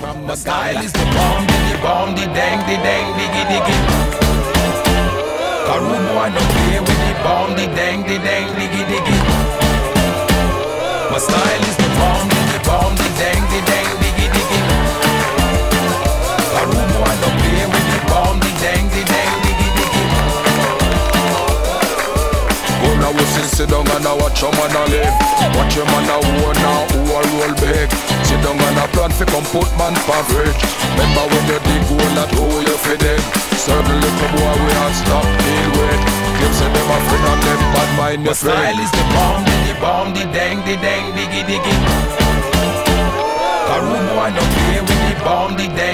from the style is the bomb, the bomb, the dang, the dang, diggy, diggy. Rude boy don't play with the bomb, the dang, the dang, diggy, diggy. My style is the bomb, the bomb, the dang, the dang, diggy, diggy. Rude boy don't play with the bomb, the dang, the dang, diggy, diggy. Go now sit, down and watch your man live Watch your man own plan put man for bridge Remember when you dig hole that hole you fi dig Certain little boy we have stop deal with Claim say them a friend and them bad mind My your friend style is the bomb, the bomb, the dang, the dang, diggy, diggy. Rude boy don't play with the bomb, the dang.